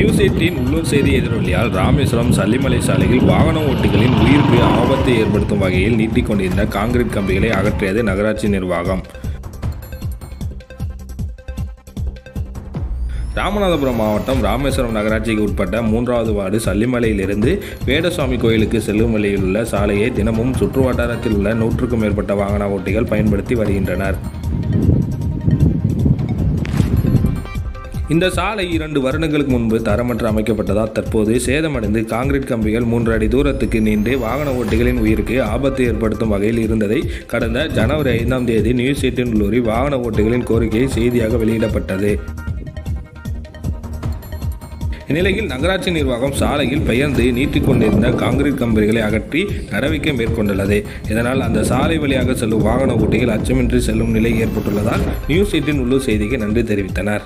News eighteen உள்ளூர் செய்தி எதிரொலியால் ராமேஸ்வரம் சல்லிமலை சாலையில் வாகன ஓட்டிகளின் உயிருக்கு ஆபத்தை ஏற்படுத்தும் வகையில் நீட்டிக்கொண்டிருந்த காங்கிரீட் கான்கிரீட் கம்பிகளை அகற்றியது நகராட்சி நிர்வாகம். ராமநாதபுரம் மாவட்டம் ராமேஸ்வரம் நகராட்சிக்கு உட்பட்ட மூன்றாவது வார்டு சல்லிமலையிலிருந்து வேடசுவாமி கோயிலுக்கு செல்லும் வழியில் உள்ள சாலையை தினமும் சுற்று வட்டாரத்தில் உள்ள நூற்றுக்கும் மேற்பட்ட வாகன ஓட்டிகள் பயன்படுத்தி வருகின்றனர். இந்த சாலை இரண்டு வருடங்களுக்கு முன்பு தரமற்று அமைக்கப்பட்டதால் தற்போது சேதமடைந்து கான்கிரீட் கம்பிகள் மூன்று அடி தூரத்துக்கு நீண்டு வாகன ஓட்டிகளின் உயிருக்கு ஆபத்து ஏற்படுத்தும் வகையில் இருந்ததை கடந்த ஜனவரி ஐந்தாம் தேதி நியூஸ் எயிட்டின் உள்ளூரி வாகன ஓட்டிகளின் கோரிக்கை செய்தியாக வெளியிடப்பட்டது. இந்நிலையில் நகராட்சி நிர்வாகம் சாலையில் பெயர்ந்து நீட்டிக் கொண்டிருந்த கான்கிரீட் கம்பிகளை அகற்றி நடவடிக்கை மேற்கொண்டுள்ளது. இதனால் அந்த சாலை வழியாக செல்லும் வாகன ஓட்டிகள் அச்சமின்றி செல்லும் நிலை ஏற்பட்டுள்ளதால் நியூஸ் எயிட்டின் உள்ளூர் செய்திக்கு நன்றி தெரிவித்தனர்.